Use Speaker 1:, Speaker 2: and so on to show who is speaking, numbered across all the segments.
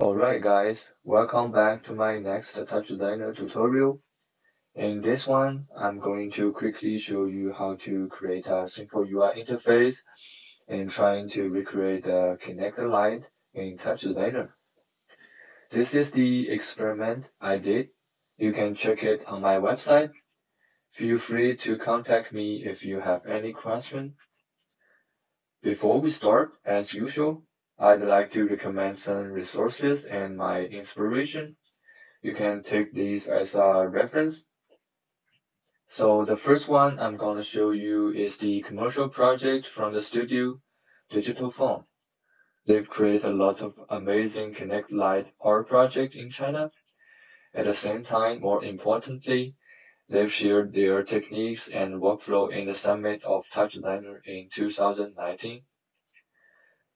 Speaker 1: Alright guys, welcome back to my next TouchDesigner tutorial. In this one, I'm going to quickly show you how to create a simple UI interface and trying to recreate a kinetic light in TouchDesigner. This is the experiment I did. You can check it on my website. Feel free to contact me if you have any question. Before we start, as usual, I'd like to recommend some resources and my inspiration. You can take these as a reference. So the first one I'm going to show you is the commercial project from the studio, Digital FUN. They've created a lot of amazing Kinetic Light art project in China. At the same time, more importantly, they've shared their techniques and workflow in the Summit of TouchDesigner in 2019.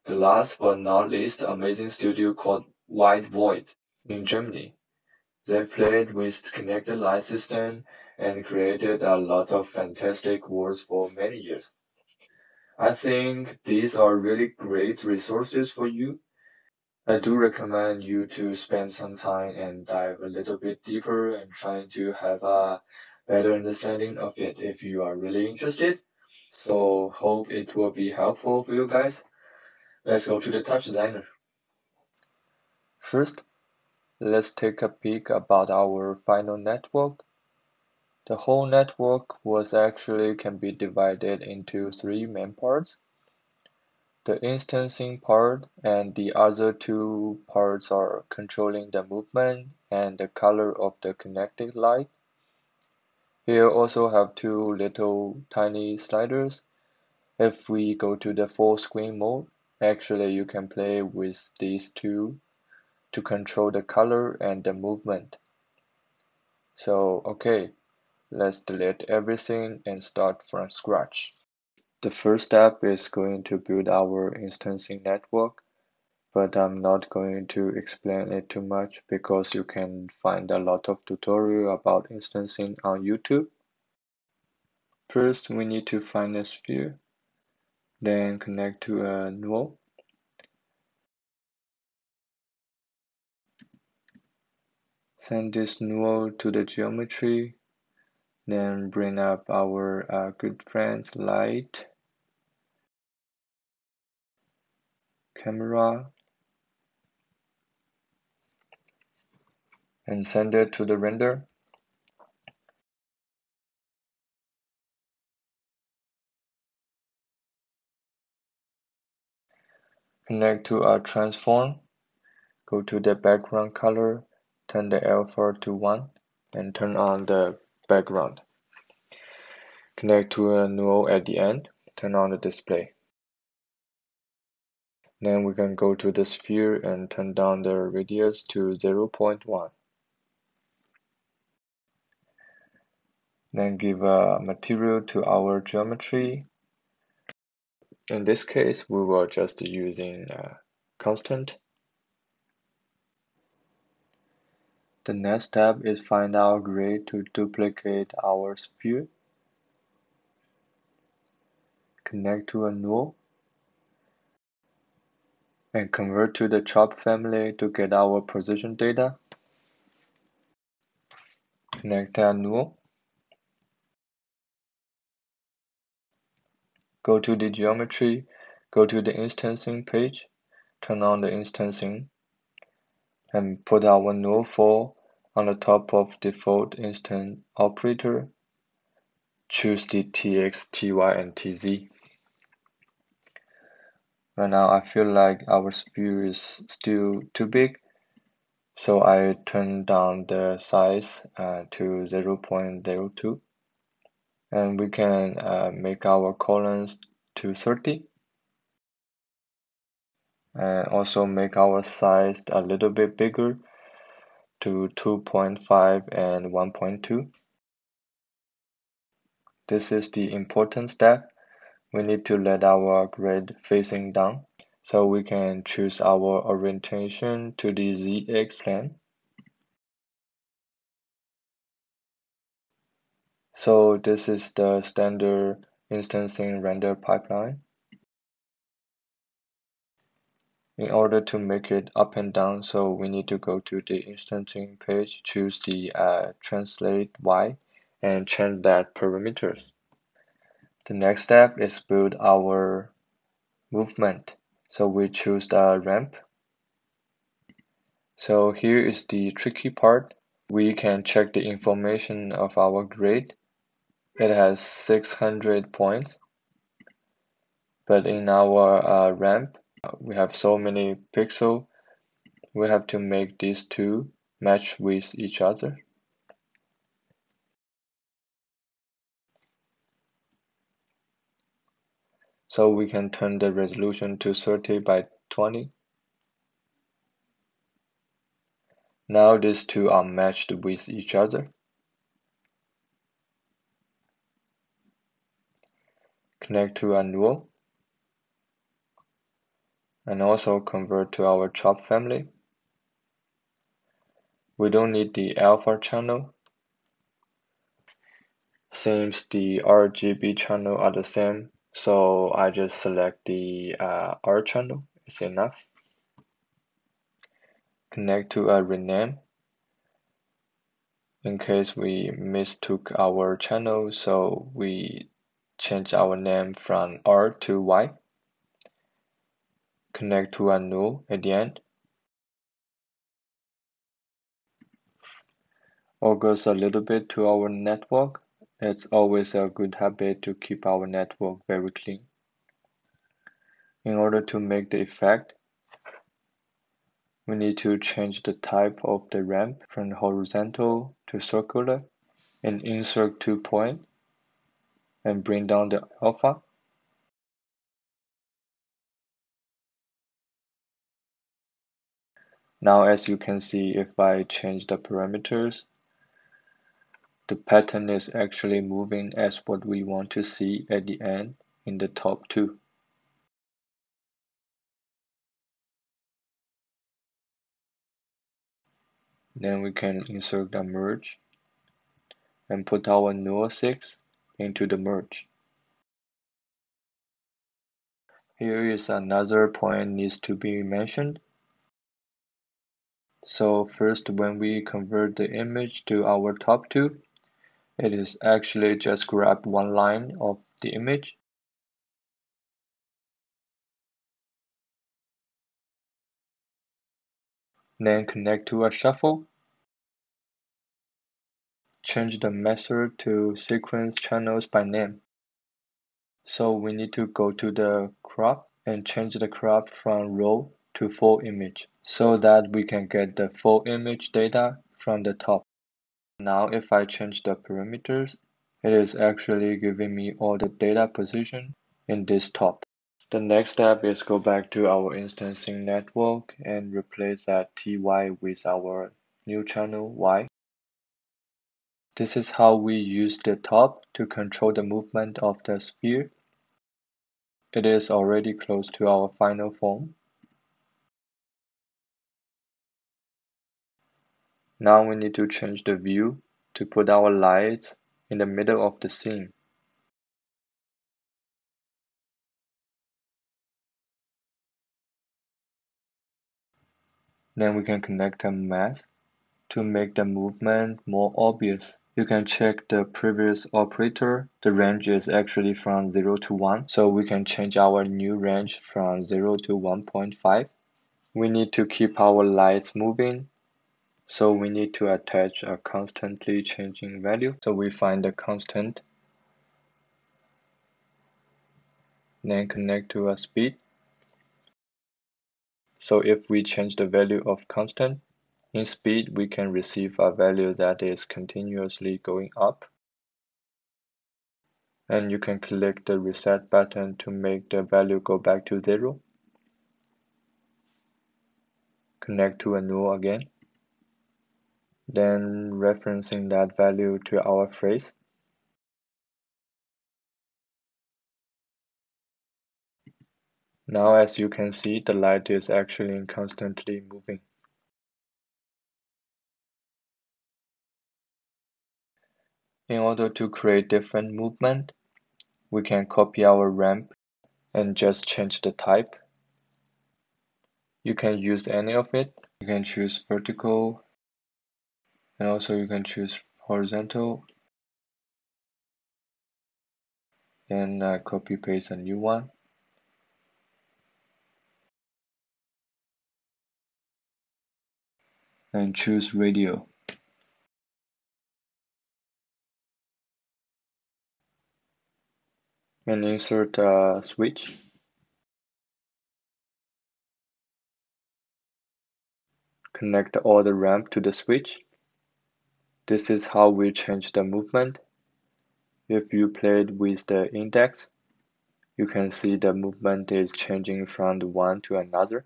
Speaker 1: The last but not least amazing studio called WHITEvoid in Germany. They played with kinetic light system and created a lot of fantastic works for many years. I think these are really great resources for you. I do recommend you to spend some time and dive a little bit deeper and trying to have a better understanding of it if you are really interested. So hope it will be helpful for you guys. Let's go to the TouchDesigner. First, let's take a peek about our final network. The whole network was actually can be divided into three main parts. The instancing part and the other two parts are controlling the movement and the color of the kinetic light. Here also have two little tiny sliders. If we go to the full screen mode, Actually, you can play with these two to control the color and the movement. So, okay, let's delete everything and start from scratch. The first step is going to build our instancing network, but I'm not going to explain it too much because you can find a lot of tutorial about instancing on YouTube. First, we need to find a sphere then connect to a null. Send this null to the geometry, then bring up our uh, good friends light, camera, and send it to the render. Connect to our transform. Go to the background color, turn the alpha to 1, and turn on the background. Connect to a null at the end, turn on the display. Then we can go to the sphere and turn down the radius to 0.1. Then give a material to our geometry in this case, we were just using a constant. The next step is find out grid to duplicate our sphere. Connect to a null and convert to the chop family to get our position data. Connect a null Go to the geometry, go to the instancing page, turn on the instancing, and put our null for on the top of default instant operator. Choose the TX, TY, and TZ. Right now I feel like our sphere is still too big, so I turn down the size uh, to 0.02 and we can uh, make our columns to 30 and also make our size a little bit bigger to 2.5 and 1.2 this is the important step. We need to let our grid facing down so we can choose our orientation to the ZX plane So this is the standard instancing render pipeline. In order to make it up and down, so we need to go to the instancing page, choose the uh, translate Y, and change that parameters. The next step is build our movement. So we choose the ramp. So here is the tricky part. We can check the information of our grid. It has 600 points. But in our uh, ramp, we have so many pixels. We have to make these two match with each other. So we can turn the resolution to 30 by 20. Now these two are matched with each other. Connect to a null and also convert to our chop family. We don't need the alpha channel since the RGB channel are the same so I just select the uh, R channel, it's enough. Connect to a rename in case we mistook our channel, so we change our name from R to Y. Connect to a null at the end. Or goes a little bit to our network it's always a good habit to keep our network very clean. In order to make the effect, we need to change the type of the ramp from horizontal to circular and insert two point and bring down the alpha. Now as you can see if I change the parameters the pattern is actually moving as what we want to see at the end in the TOP to. Then we can insert a merge and put our null 6 into the merge. Here is another point needs to be mentioned. So first when we convert the image to our TOP to, it is actually just grab one line of the image then connect to a shuffle. Change the method to sequence channels by name. So we need to go to the crop and change the crop from row to full image so that we can get the full image data from the top. Now if I change the parameters, it is actually giving me all the data position in this top. The next step is go back to our instancing network and replace that TY with our new channel Y. This is how we use the top to control the movement of the sphere. It is already close to our final form. Now we need to change the view to put our lights in the middle of the scene. Then we can connect a math to make the movement more obvious. You can check the previous operator. The range is actually from 0 to 1, so we can change our new range from 0 to 1.5. We need to keep our lights moving so we need to attach a constantly changing value. So we find the constant, then connect to a speed. So if we change the value of constant, in speed we can receive a value that is continuously going up. And you can click the reset button to make the value go back to zero. Connect to a null again then referencing that value to our phase. Now as you can see, the light is actually constantly moving. In order to create different movement, we can copy our ramp and just change the type. You can use any of it. You can choose vertical and also you can choose horizontal and uh, copy paste a new one. And choose radial. And insert a switch. Connect all the ramp to the switch. This is how we change the movement. If you played with the index, you can see the movement is changing from one to another.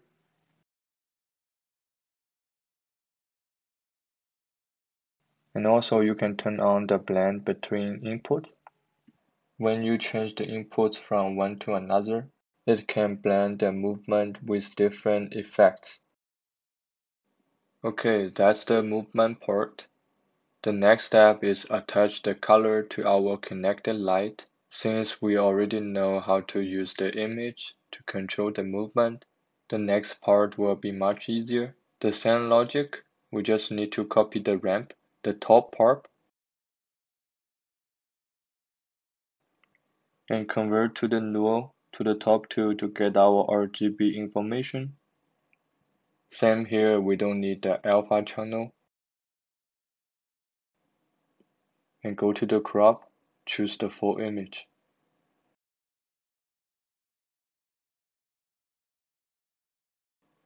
Speaker 1: And also you can turn on the blend between inputs. When you change the inputs from one to another, it can blend the movement with different effects. Okay, that's the movement part. The next step is attach the color to our kinetic light. Since we already know how to use the image to control the movement, the next part will be much easier. The same logic, we just need to copy the ramp, the top part, and convert to the null to the top two to get our RGB information. Same here, we don't need the alpha channel. And go to the crop, choose the full image.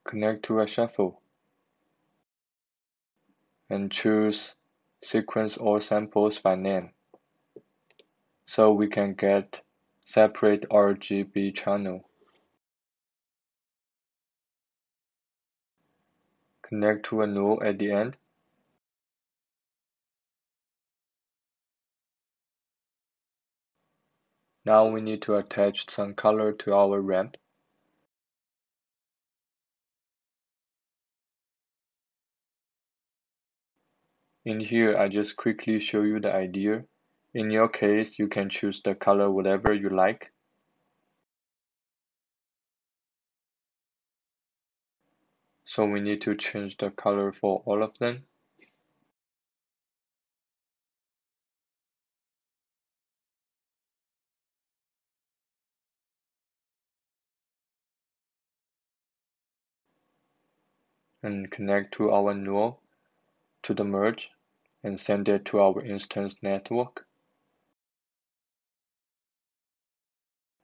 Speaker 1: Connect to a shuffle. And choose sequence all samples by name. So we can get separate RGB channel. Connect to a null at the end. Now we need to attach some color to our ramp. In here, I just quickly show you the idea. In your case, you can choose the color whatever you like. So we need to change the color for all of them. And connect to our null to the merge and send it to our instance network.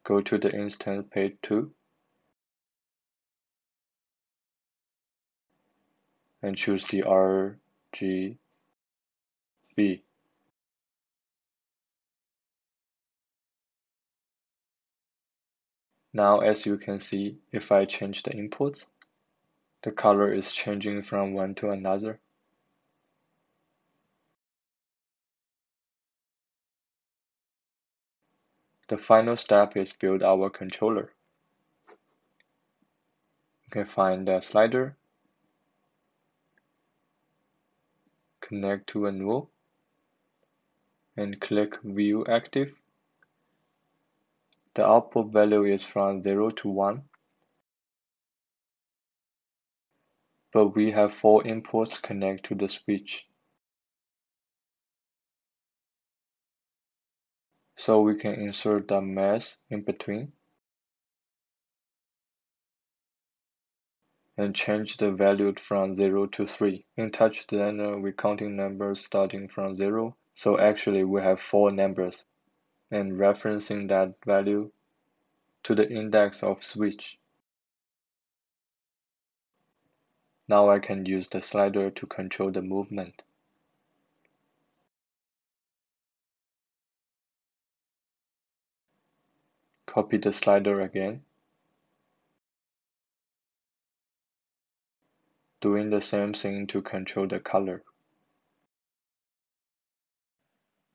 Speaker 1: Go to the instance page 2 and choose the RGB. Now as you can see, if I change the inputs, the color is changing from one to another. The final step is build our controller. You can find the slider, connect to a null, and click View Active. The output value is from 0 to 1. But we have four inputs connect to the switch. So we can insert the math in between and change the value from 0 to 3. In TouchDesigner, uh, we're counting numbers starting from 0, so actually we have 4 numbers, and referencing that value to the index of switch. Now I can use the slider to control the movement. Copy the slider again. Doing the same thing to control the color.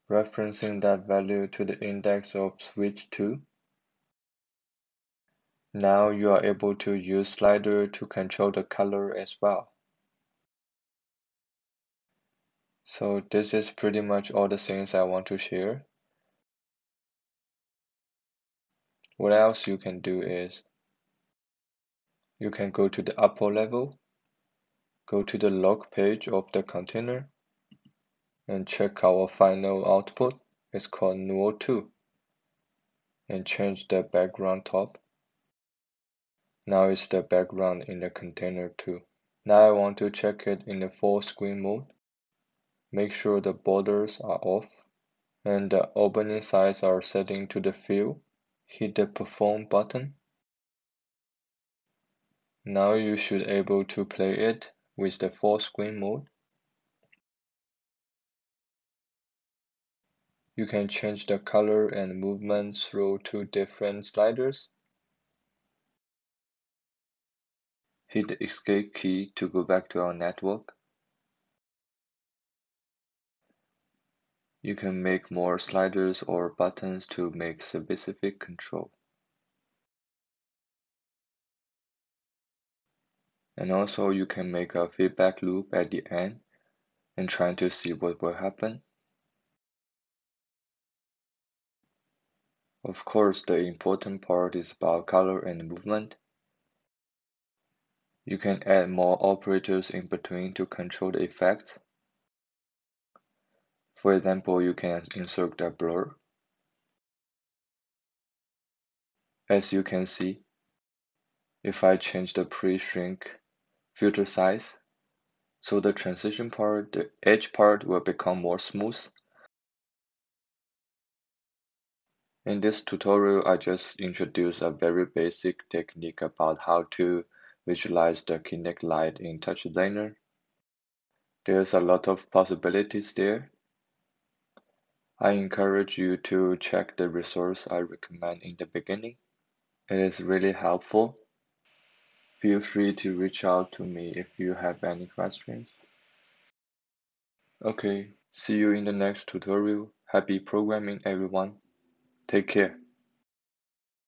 Speaker 1: Referencing that value to the index of switch 2. Now you are able to use slider to control the color as well. So this is pretty much all the things I want to share. What else you can do is you can go to the upper level, go to the log page of the container, and check our final output. It's called null2 and change the background top. Now it's the background in the container too. Now I want to check it in the full screen mode. Make sure the borders are off and the opening size are setting to the fill. Hit the perform button Now you should able to play it with the full screen mode. You can change the color and movement through two different sliders. Hit the escape key to go back to our network. You can make more sliders or buttons to make specific control. And also you can make a feedback loop at the end and trying to see what will happen. Of course, the important part is about color and movement. You can add more operators in between to control the effects. For example, you can insert a blur. As you can see, if I change the pre-shrink filter size. So the transition part, the edge part will become more smooth. In this tutorial, I just introduced a very basic technique about how to visualize the kinetic light in TouchDesigner. There's a lot of possibilities there. I encourage you to check the resource I recommend in the beginning. It is really helpful. Feel free to reach out to me if you have any questions. Okay, see you in the next tutorial. Happy programming everyone. Take care.